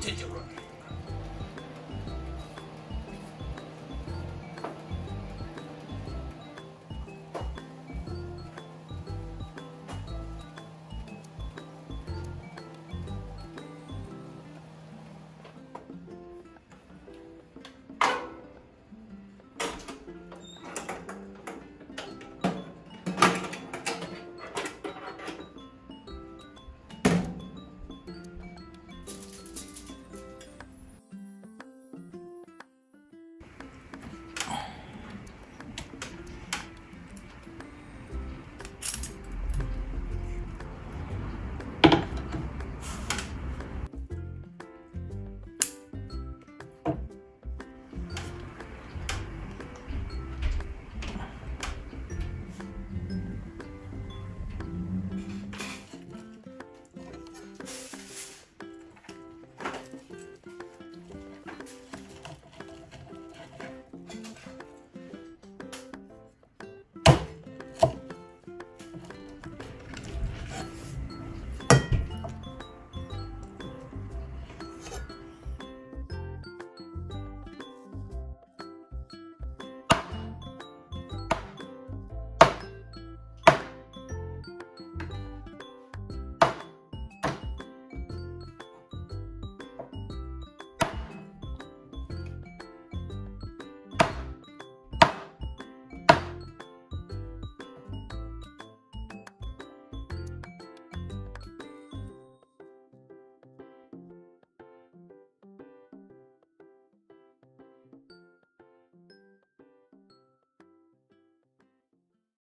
Continue.